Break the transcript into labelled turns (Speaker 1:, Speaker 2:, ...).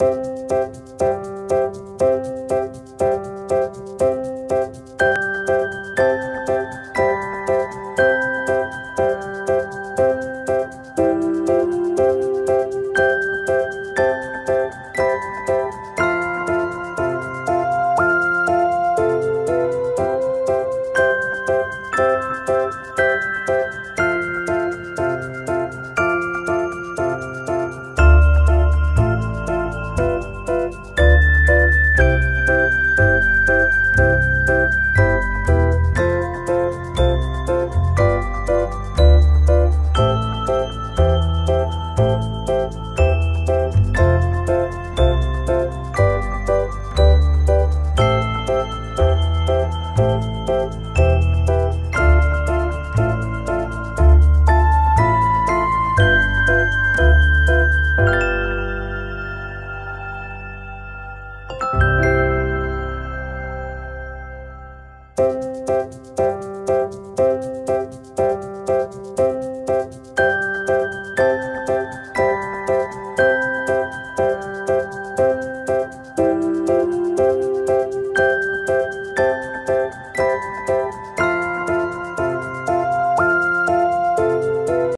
Speaker 1: Música Música